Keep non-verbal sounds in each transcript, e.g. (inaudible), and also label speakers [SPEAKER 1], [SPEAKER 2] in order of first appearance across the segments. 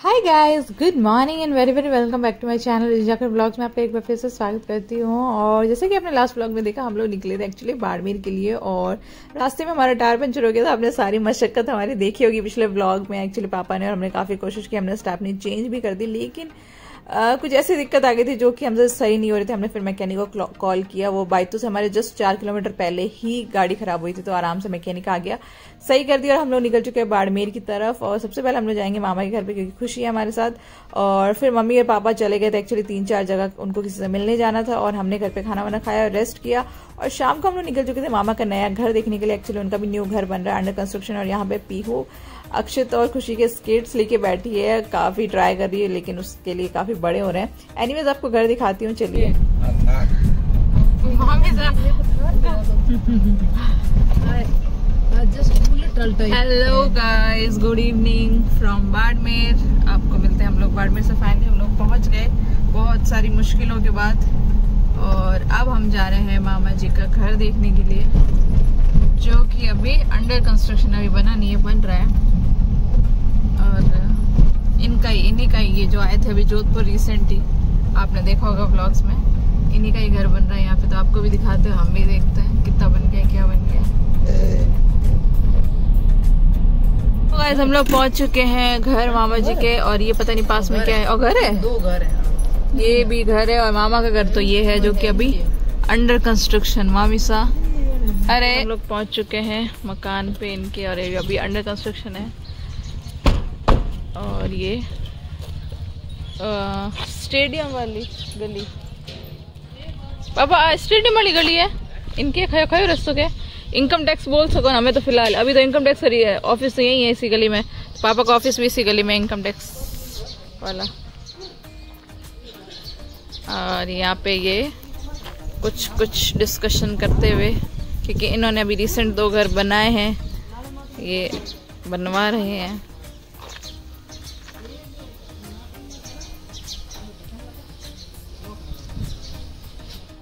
[SPEAKER 1] Hi guys good morning and very very welcome back to my channel रिजाकर blogs में आपका एक बार फिर से स्वागत करती हूँ और जैसे कि आपने लास्ट ब्लॉग में देखा, हम लोग निकले थे एक्चुअली बाड़मेर के लिए और रास्ते में हमारा टायर पंचर हो गया था। आपने सारी मशक्कत हमारी देखी होगी पिछले ब्लॉग में। एक्चुअली पापा ने और हमने काफ़ी कोशिश की, हमने स्टैपनी चेंज भी कर दी, लेकिन आ, कुछ ऐसी दिक्कत आ गई थी जो कि हमसे सही नहीं हो रही थी। हमने फिर मैकेनिक को कॉल किया। वो बाइतू से हमारे जस्ट चार किलोमीटर पहले ही गाड़ी खराब हुई थी तो आराम से मैकेनिक आ गया। सही कर दिया और हम लोग निकल चुके हैं बाड़मेर की तरफ़ और सबसे पहले हम लोग जाएँगे मामा के घर पे क्योंकि खुशी है हमारे साथ। और फिर मम्मी और पापा चले गए थे एक्चुअली तीन चार जगह उनको किसी से मिलने जाना था और हमने घर पे खाना वाना खाया और रेस्ट किया। और शाम को हम लोग निकल चुके थे मामा का नया घर देखने के लिए। एक्चुअली उनका भी न्यू घर बन रहा है अंडर कंस्ट्रक्शन और यहाँ पे पीहू। अक्षित और खुशी के स्केट्स लेके बैठी है, काफ़ी ट्राई कर रही है, लेकिन उसके लिए काफ़ी बड़े हो रहे हैं। एनीवेज आपको घर दिखाती हूँ, चलिए। Hello guys good evening from Barmer. आपको मिलते हैं हम लोग बाड़मेर से फाइनली हम लोग पहुँच गए। बहुत सारी मुश्किलों के बाद। और अब हम जा रहे हैं मामा जी का घर देखने के लिए, जो कि अभी अंडर कंस्ट्रक्शन अभी बना नहीं है, बन रहा है। और इनका ही इन्हीं का ही ये जो आए थे अभी जोधपुर रिसेंटली आपने देखा होगा ब्लॉग्स में। इन्हीं का ही घर बन रहा है यहाँ पे तो आपको भी दिखाते हैं हम भी देखते हैं कितना बन गया क्या बन गया। तो हम लोग पहुँच चुके हैं घर मामा जी के और ये पता नहीं पास में क्या है। और घर है?
[SPEAKER 2] दो घर है
[SPEAKER 1] ये भी घर है और मामा का घर तो ये है जो कि अभी अंडर कंस्ट्रक्शन मामी सा। अरे हम लोग पहुँच चुके हैं मकान पे इनके और ये अभी अंडर कंस्ट्रक्शन है। और ये स्टेडियम वाली गली। पापा स्टेडियम वाली गली है। इनके खयो खयो रस्तों के। इनकम टैक्स बोल सको ना, हमें तो फ़िलहाल। अभी तो इनकम टैक्स है। ऑफ़िस तो यही है इसी गली में। पापा का ऑफ़िस भी इसी गली में, इनकम टैक्स वाला। और यहाँ पे ये कुछ कुछ डिस्कशन करते हुए, क्योंकि इन्होंने अभी रिसेंट दो घर बनाए हैं। ये बनवा रहे हैं।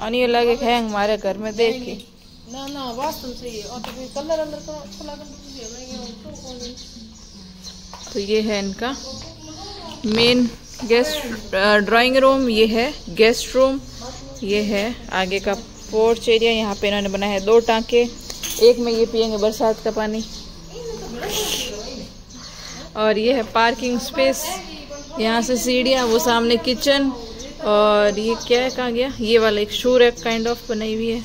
[SPEAKER 1] अनि लगे हैंग हमारे घर में देख। के
[SPEAKER 2] ना ना वास्तव से और तो कोई कलर अंदर का अच्छा लगा
[SPEAKER 1] तो ये है इनका मेन गेस्ट ड्राइंग रूम ये है गेस्ट रूम ये है आगे का पोर्च एरिया यहाँ पे इन्होंने बनाया है दो टांके। एक में ये पियेंगे बरसात का पानी। और ये है पार्किंग स्पेस यहाँ से सीढ़ियाँ वो सामने किचन और ये क्या है कहाँ गया? ये वाला एक शू रैक काइंड ऑफ़ बनाई हुई है।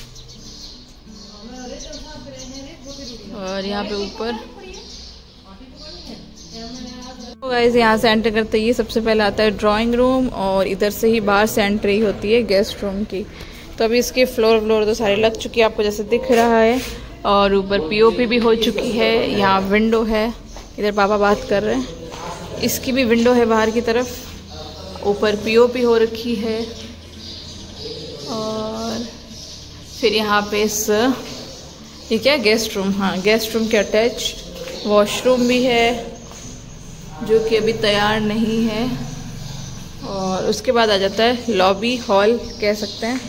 [SPEAKER 1] और यहाँ पे ऊपर। तो गाइस यहाँ से एंटर करते ये सबसे पहले आता है ड्राइंग रूम और इधर से ही बाहर से एंट्री होती है गेस्ट रूम की। तो अभी इसके फ्लोर व्लोर तो सारे लग चुकी है, आपको जैसे दिख रहा है। और ऊपर पीओपी भी हो चुकी है, यहाँ विंडो है। इधर पापा बात कर रहे हैं। इसकी भी विंडो है बाहर की तरफ़। ऊपर पीओपी हो रखी है। और फिर यहाँ पे इस, ये क्या गेस्ट रूम हाँ गेस्ट रूम के अटैच वॉशरूम भी है, जो कि अभी तैयार नहीं है। और उसके बाद आ जाता है लॉबी हॉल कह सकते हैं।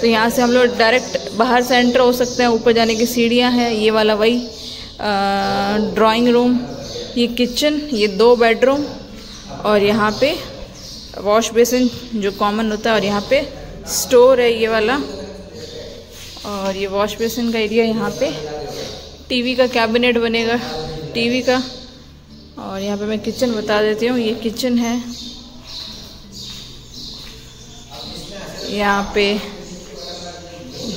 [SPEAKER 1] तो यहाँ से हम लोग डायरेक्ट बाहर से एंटर हो सकते हैं, ऊपर जाने की सीढ़ियाँ हैं, ये वाला वही ड्राइंग रूम ये किचन ये दो बेडरूम और यहाँ पे वॉश बेसिन जो कॉमन होता है और यहाँ पे स्टोर है ये वाला। और ये वॉश बेसिन का एरिया यहाँ पे। टीवी का कैबिनेट बनेगा, टीवी का। और यहाँ पे मैं किचन बता देती हूँ, ये किचन है। यहाँ पे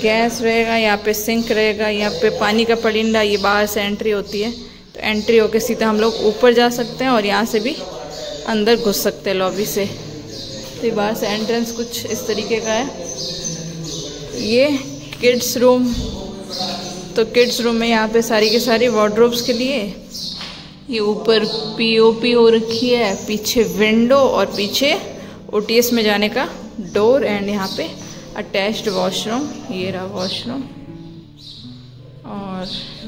[SPEAKER 1] गैस रहेगा, यहाँ पे सिंक रहेगा, यहाँ पे पानी का परिंदा, ये बाहर से एंट्री होती है। तो एंट्री होके सीधा हम लोग ऊपर जा सकते हैं और यहाँ से भी अंदर घुस सकते हैं लॉबी से। तो बाहर से एंट्रेंस कुछ इस तरीके का है। ये किड्स रूम तो किड्स रूम में यहाँ पे सारी के सारी वार्ड्रोब्स के लिए ये ऊपर पीओपी हो रखी है, पीछे विंडो और पीछे ओटीएस में जाने का डोर एंड यहाँ पे अटैच्ड वॉशरूम ये रहा वॉशरूम और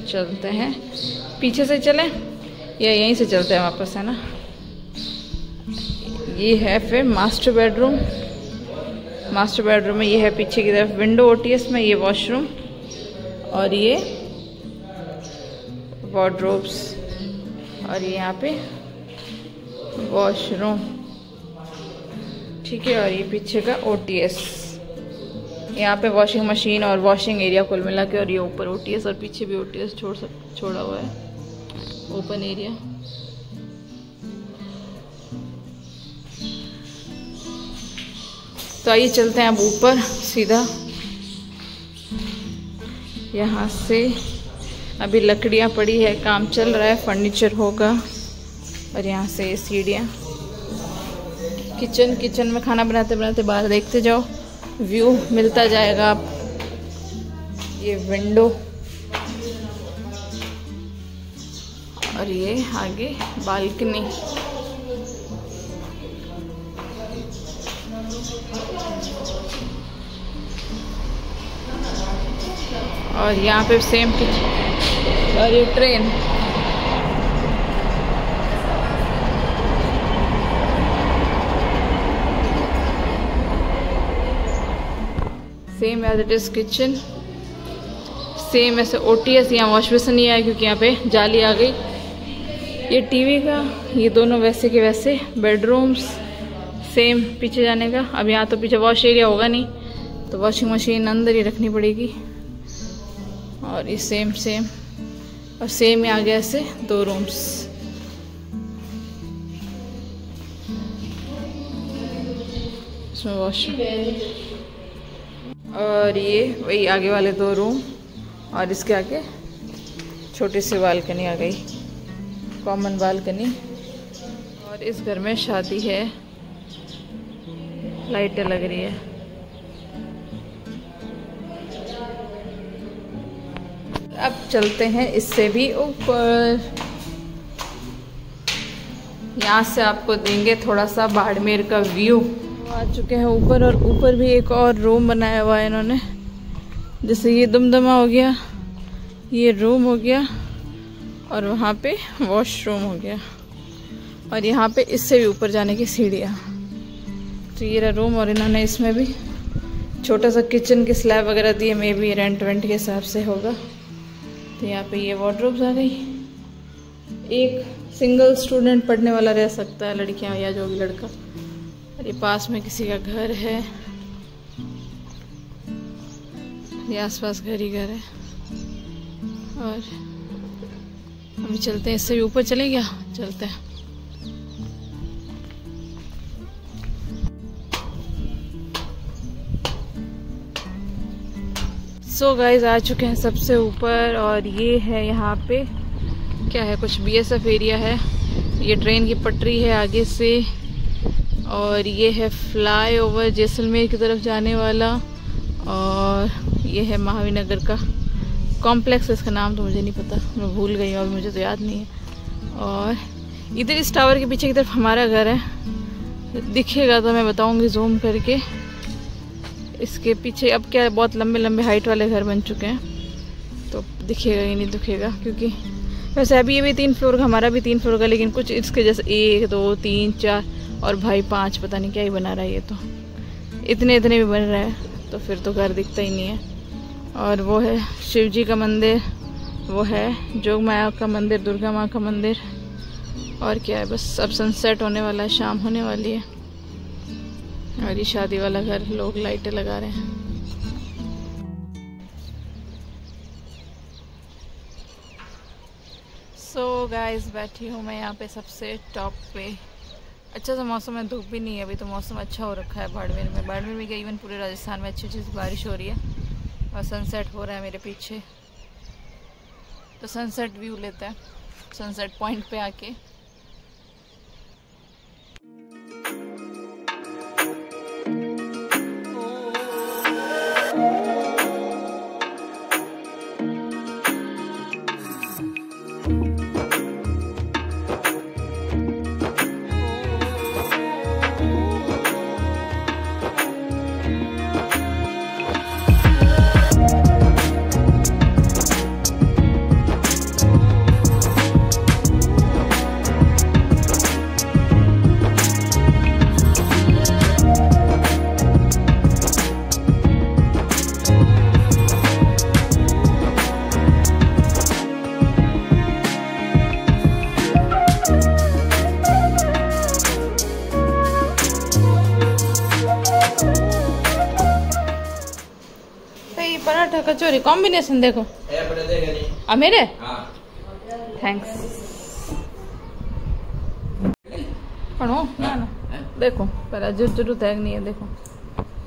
[SPEAKER 1] चलते हैं। पीछे से चलें या यहीं से चलते हैं वापस, है ना? ये है फिर मास्टर बेडरूम मास्टर बेडरूम में ये है पीछे की तरफ़ विंडो ओटीएस में ये वॉशरूम और ये वार्ड्रोब्स और ये यहाँ पे वॉशरूम ठीक है, और ये पीछे का ओटीएस यहाँ पे वॉशिंग मशीन और वॉशिंग एरिया कुल मिला के और ये ऊपर ओटीएस और पीछे भी ओटीएस छोड़ सक छोड़ा हुआ है. ओपन एरिया तो आइए चलते हैं अब ऊपर, सीधा। यहाँ से अभी लकड़ियाँ पड़ी है, काम चल रहा है, फर्नीचर होगा। और यहाँ से सीढ़ियाँ। किचन किचन में खाना बनाते बनाते बाहर देखते जाओ। व्यू मिलता जाएगा आप। ये विंडो और ये आगे बालकनी। और यहाँ पे सेम और ये train same as it is kitchen same ऐसे ओ टी एस यहाँ वॉश बेसन नहीं आया क्योंकि यहाँ पे जाली आ गई. ये टीवी का, ये दोनों वैसे के वैसे बेडरूम्स सेम पीछे जाने का। अब यहाँ तो पीछे वॉश एरिया होगा नहीं तो वॉशिंग मशीन अंदर ही रखनी पड़ेगी। और ये सेम सेम और सेम ही आ गया ऐसे दो रूम्स इसमें वॉशरूम और ये वही आगे वाले दो रूम और इसके आगे छोटी सी बालकनी आ गई। कॉमन बालकनी और इस घर में शादी है। लाइटें लग रही है। अब चलते हैं इससे भी ऊपर। यहाँ से आपको देंगे थोड़ा सा बाड़मेर का व्यू। आ चुके हैं ऊपर और ऊपर भी एक और रूम बनाया हुआ है इन्होंने। जैसे ये दमदमा हो गया, ये रूम हो गया और वहाँ पे वॉशरूम हो गया। और यहाँ पे इससे भी ऊपर जाने की सीढ़ियाँ। तो ये रहा रूम और इन्होंने इसमें भी छोटा सा किचन की स्लैब वगैरह दिए मे बी रेंट वेंट के हिसाब से होगा। तो यहाँ पे ये वार्ड्रोब्स आ गई। एक सिंगल स्टूडेंट पढ़ने वाला रह सकता है, लड़कियाँ या जो भी लड़का। और ये पास में किसी का घर है। ये आसपास घर ही घर है। और अभी चलते हैं, इससे भी ऊपर चले गया चलते हैं। सो so गाइज़ आ चुके हैं सबसे ऊपर और ये है यहाँ पे। क्या है, कुछ बीएसएफ एरिया है। ये ट्रेन की पटरी है आगे से। और ये है फ्लाई ओवर जैसलमेर की तरफ़ जाने वाला। और ये है महावीर नगर का कॉम्प्लेक्स इसका नाम तो मुझे नहीं पता। मैं भूल गई और मुझे तो याद नहीं है। और इधर इस टावर के पीछे की तरफ़ हमारा घर है। दिखेगा तो मैं बताऊँगी जूम करके। इसके पीछे अब क्या बहुत लंबे लंबे हाइट वाले घर बन चुके हैं। तो दिखेगा ही नहीं, दिखेगा, क्योंकि वैसे अभी ये भी तीन फ्लोर का, हमारा भी तीन फ्लोर का, लेकिन कुछ इसके जैसे एक, दो, तीन, चार और भाई पाँच, पता नहीं क्या ही बना रहा है ये तो। इतने इतने भी बन रहा है तो फिर तो घर दिखता ही नहीं है। और वो है शिव जी का मंदिर, वो है जोग माया का मंदिर, दुर्गा माँ का मंदिर, और क्या है, बस अब सनसेट होने वाला है, शाम होने वाली है। और ये शादी वाला घर लोग लाइटें लगा रहे हैं। सो so गाइस बैठी हूँ मैं यहाँ पे सबसे टॉप पे। अच्छा सा मौसम है धूप भी नहीं है, अभी तो मौसम अच्छा हो रखा है बाड़मेर में। बाड़मेर में क्या इवन पूरे राजस्थान में अच्छी अच्छी बारिश हो रही है? और सनसेट हो रहा है मेरे पीछे। तो सनसेट व्यू लेता है सनसेट पॉइंट पे आके। कचौरी कॉम्बिनेशन देखो।
[SPEAKER 3] ए बड़े देगा नहीं।
[SPEAKER 1] अब मेरे?
[SPEAKER 3] हाँ।
[SPEAKER 1] थैंक्स पढ़ो ना ना। देखो पहला ज़रूरत है नहीं है देखो।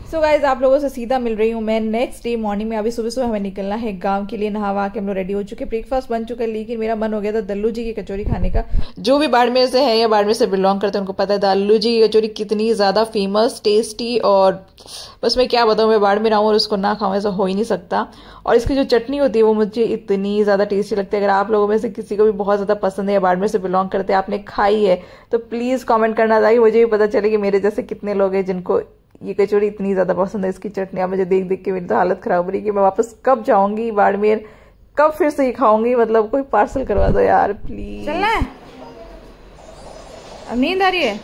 [SPEAKER 1] सो so गाइज़ आप लोगों से सीधा मिल रही हूँ मैं नेक्स्ट डे मॉर्निंग में। अभी सुबह सुबह हमें निकलना है गाँव के लिए नहा के हम लोग रेडी हो चुके ब्रेकफास्ट बन चुका है, लेकिन मेरा मन हो गया था दल्लू जी की कचौरी खाने का। जो भी बाड़मेर से है या बाड़मेर से बिलोंग करते हैं, उनको पता है दल्लू जी की कचौरी कितनी ज़्यादा फ़ेमस टेस्टी और बस मैं क्या बताऊँ, मैं बाड़मेर आऊँ और उसको ना खाऊँ, ऐसा हो ही नहीं सकता। और इसकी जो चटनी होती है, वो मुझे इतनी ज़्यादा टेस्टी लगती है। अगर आप लोगों में से किसी को भी बहुत ज़्यादा पसंद है या बाड़मेर से बिलोंग करते हैं, आपने खाई है तो प्लीज़ कॉमेंट करना ताकि मुझे भी पता चले कि मेरे जैसे कितने लोग हैं जिनको ये कचौड़ी इतनी ज़्यादा पसंद है, इसकी चटनी अब मुझे देख देख के मेरी तो हालत खराब हो रही कि मैं वापस कब जाऊँगी बाड़मेर, कब फिर से ही खाऊँगी मतलब कोई पार्सल करवा दो यार प्लीज़ चलना है अब नींद आ रही है?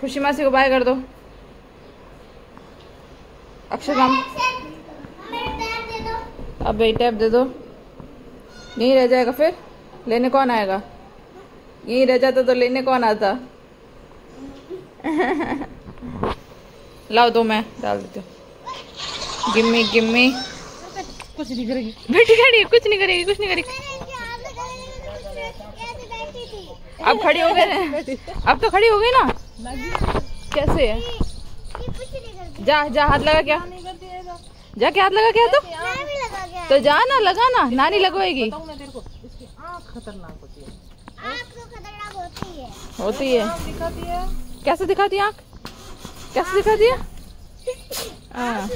[SPEAKER 1] खुशी मासी को बाय कर दो। अक्षरधाम अब भाई टैप दे दो। यहीं रह जाएगा फिर? लेने कौन आएगा? यहीं रह जाता तो लेने कौन आता? (laughs) लाओ दो मैं डाल देती हूँ। गिम्मी गिम्मी
[SPEAKER 2] कुछ नहीं करेगी।
[SPEAKER 1] बैठी खड़ी कुछ नहीं करेगी कुछ नहीं करेगी। अब खड़ी हो गई ना? अब तो खड़ी हो गई ना? कैसे? है जा जा हाथ लगा क्या? जा क्या हाथ लगा क्या तो? तो जा ना लगा ना नानी लगवाएगी।
[SPEAKER 2] मैं तेरे को? इसकी आँख खतरनाक होती है।
[SPEAKER 1] होती है। कैसे दिखाती है आँख? कैसे दिखाती है हाँ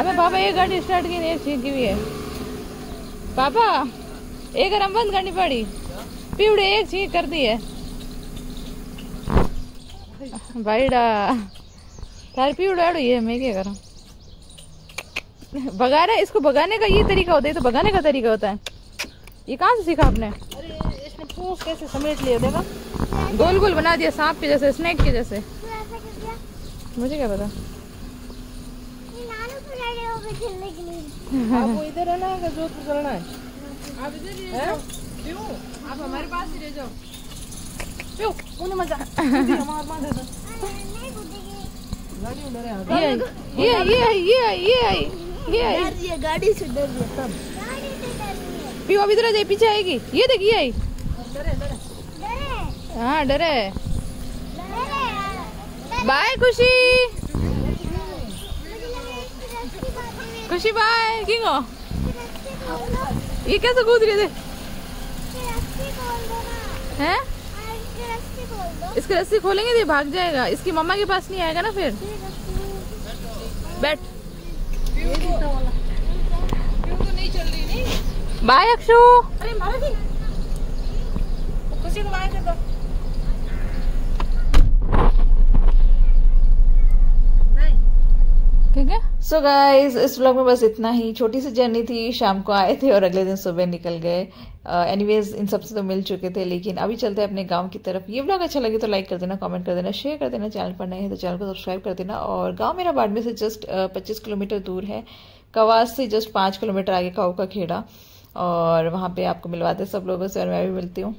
[SPEAKER 1] अबे पापा ये गाड़ी स्टार्ट की नहीं ठीक की हुई है। पापा एक गरम बंद करनी पड़ी। पीवड़े एक चीज़ कर दी है। भाईडा तार पीवड़ा अड़ो ये मैं क्या करूँ? भगाना इसको भगाने का ये तरीका होता है तो भगाने का तरीका होता है। ये कहाँ से सीखा आपने?
[SPEAKER 2] अरे इसने पूछ कैसे समेट लिया देखा?
[SPEAKER 1] गोल गोल बना दिया सांप के जैसे स्नेक के जैसे। मुझे क्या पता?
[SPEAKER 2] आप इधर रहना है जोधपुर चलना है?
[SPEAKER 1] आप इधर
[SPEAKER 2] हैं?
[SPEAKER 1] क्यों? आप हमारे पास ही रह जाओ।
[SPEAKER 2] क्यों? उन्हें मज़ा (laughs) हमार मार दे दो गाड़ी उधर है।
[SPEAKER 1] ये ये ये ये ये ये
[SPEAKER 2] ये गाड़ी से डर रही है तब।
[SPEAKER 1] पियो अभी इधर आ जाए पीछे आएगी। ये देख ये आई।
[SPEAKER 2] डरे। डरे।
[SPEAKER 1] हाँ डरे। बाय खुशी खुशी बाय किंगो ये कैसे कूद रही थे? हैं? इसकी रस्सी खोलेंगे तो भाग जाएगा। इसकी मम्मा के पास नहीं आएगा ना फिर? बैठ। बाय अक्षु
[SPEAKER 2] अरे खुशी को बाय कर दो।
[SPEAKER 1] ठीक है? सो गाइज़ इस व्लॉग में बस इतना ही। छोटी सी जर्नी थी, शाम को आए थे और अगले दिन सुबह निकल गए। एनी एनीवेज इन सबसे तो मिल चुके थे, लेकिन अभी चलते हैं अपने गाँव की तरफ़। ये व्लॉग अच्छा लगे तो लाइक कर देना कमेंट कर देना शेयर कर देना। चैनल पर नए हैं तो चैनल को सब्सक्राइब कर देना। और गाँव मेरा बाड़मेर से जस्ट पच्चीस किलोमीटर दूर है। कवास से जस्ट पाँच किलोमीटर आगे काऊ का खेड़ा। और वहाँ पे आपको मिलवाते सब लोगों से और मैं भी मिलती हूँ।